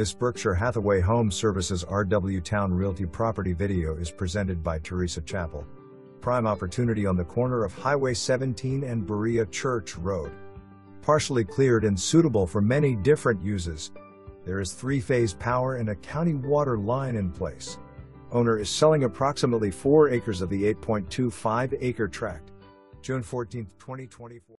This Berkshire Hathaway Home Services RW Towne Realty property video is presented by Theresa Chappell. Prime opportunity on the corner of Highway 17 and Berea Church Road. Partially cleared and suitable for many different uses. There is three phase power and a county water line in place. Owner is selling approximately 4 acres of the 8.25 acre tract. June 14, 2024.